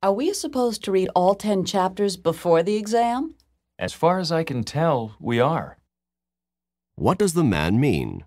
Are we supposed to read all ten chapters before the exam? As far as I can tell, we are. What does the man mean?